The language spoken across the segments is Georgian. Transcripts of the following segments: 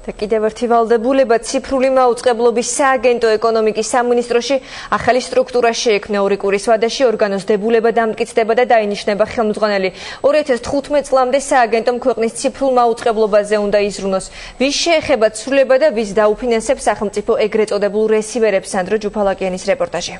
და კიდევ ერთი ვალდებულება ციფრული მაუწყებლობის სააგენტო ეკონომიკის სამინისტროში ახალი სტრუქტურა შეექმნა. ორი კვირის ვადაში ორგანოს დებულება დამტკიცდება და დაინიშნება ხელმძღვანელი. 2015 წლამდე სააგენტომ ქვეყნის ციფრულ მაუწყებლობაზე უნდა იზრუნოს. ვის შეეხება ცვლილება და ვის დაუფინანსებს სახელმწიფო ეგრეთ წოდებულ რესივერებს? სანდრო ჯუფალაკიანის რეპორტაჟი.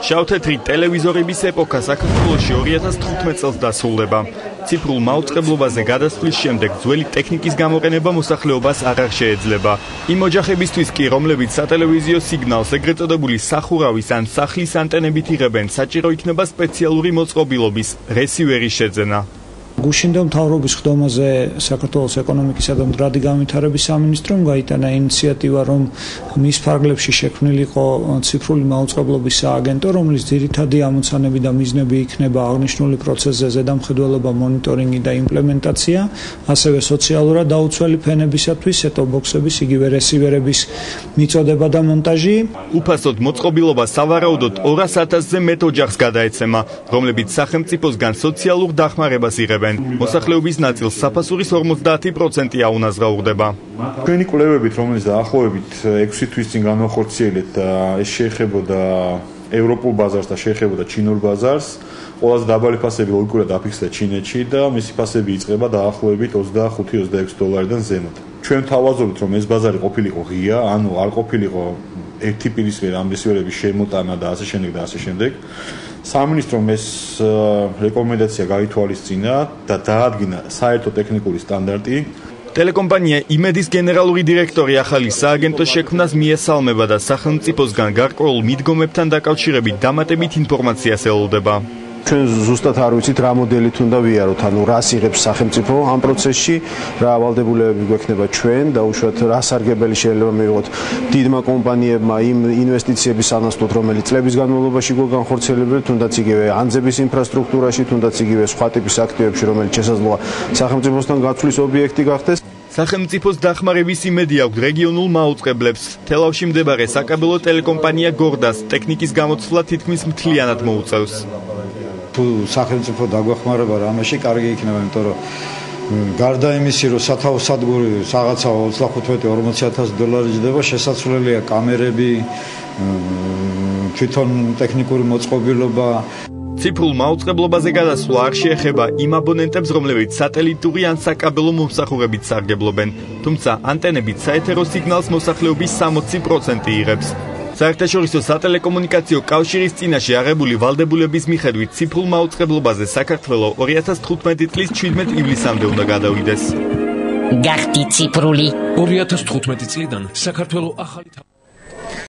შავთეთრი ტელევიზორების ეპოქა საქართველოში 2015 წელს დასრულდება. ციფრულ მაუწყებლობაზე გადასვლის შემდეგ ძველი ტექნიკის გამოყენება მოსახლეობას აღარ შეეძლება. იმ ოჯახებისთვის კი, რომლებიც სატელევიზიო სიგნალს ეგრეთ წოდებული სახურავის ან სახლის ანტენებით იღებენ, საჭირო იქნება სპეციალური მოწყობილობის რესივერის შეძენა. გუშინდელ მთავრობის ხდომაზე საქართველოს ეკონომიკისა და მდგრადი განვითარების სამინისტრომ გაიტანა ინიციატივა, რომ მის ფარგლებში შექმნილიყო ციფრული მაუწყებლობის სააგენტო, რომლის ძირითადი ამოცანები და მიზნები იქნება აღნიშნული პროცესზე ზედამხედველობა, მონიტორინგი და იმპლემენტაცია, ასევე სოციალურად დაუცველი ფენებისათვის სეტ-ბოქსების იგივე რესივერების მიწოდება და მონტაჟი. უფასოდ მოწყობილობა სავარაუდოდ 200.000-ზე მეტ ოჯახს გადაეცემა, რომლებიც სახელმწიფოსგან სოციალურ დახმარებას იღებენ. იღებენ. მოსახლეობის ნაწილს საფასურის 50% აუნაზღაურდება. ჩვენი კვლევებით, რომელიც დაახლოებით 6 თვის წინ განახორციელეთ და ეს შეეხებოდა ევროპულ ბაზარს და შეეხებოდა ჩინურ ბაზარს, ყველაზე დაბალი ფასები ლოგიკურად აფიქსდა ჩინეთში და მისი ფასები იწყება დაახლოებით 25-26 დოლარიდან ზემოთ. ჩვენ თავაზობთ, რომ ეს ბაზარი ყოფილიყო ღია, ანუ არ ყოფილიყო ერთი პირისგან ამბისიორების შემოტანა და ასე შემდეგ და ასე შემდეგ. სამინისტრომ ეს რეკომენდაცია გაითვალისწინა და დაადგინა საერთო ტექნიკური სტანდარტი. ტელეკომპანია იმედის გენერალური დირექტორი ახალი სააგენტოს შექმნას მიესალმება და სახელმწიფოსგან გარკვეულ მიდგომებთან დაკავშირებით დამატებით ინფორმაციას ელოდება. ჩვენ ზუსტად არ ვიცით რა მოდელით უნდა ვიაროთ, ანუ რას იღებს სახელმწიფო ამ პროცესში, რა ვალდებულებები გვექნება ჩვენ და უშუალოდ რა სარგებელი შეიძლება მივიღოთ დიდმა კომპანიებმა იმ ინვესტიციების სანაცვლოდ, რომელიც წლების განმავლობაში გვგანხორციელებენ, თუნდაც იგივე ანძების ინფრასტრუქტურაში, თუნდაც იგივე სხვა ტიპის აქტივებში, რომელიც შესაძლოა სახელმწიფოსთან გაცვლის ობიექტი გახდეს. სახელმწიფოს დახმარების იმედი აქვს რეგიონულ მაუწყებლებს. თელავში მდებარე საკაბელო ტელეკომპანია გორდას ტექნიკის გამოცვლა თითქმის მთლიანად მოუწევს. თუ სახელმწიფო დაგვეხმარება რამეში კარგი იქნება იმიტომ რომ გარდა იმისი რომ სათავო სადგური რაღაცა 35-40000 დოლარი ჯდება შესაძლებელია კამერები თვითონ ტექნიკური მოწყობილობა ციფრულ მაუწყებლობაზე გადასვლა არ შეეხება იმ აბონენტებს, რომლებიც სატელიტური ან საკაბელო მომსახურებით სარგებლობენ, თუმცა ანტენებით საეთერო სიგნალს მოსახლეობის 60% იღებს. საერთაშორისო სატელეკომუნიკაციო კავშირის წინაშე აღებული ვალდებულების მიხედვით ციფრულ მაუწყებლობაზე საქართველო 2015 წლის 17 ივლისამდე უნდა გადავიდეს. გახტი ციფრული 2015 წლიდან საქართველო ახალი